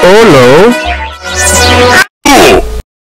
Hello?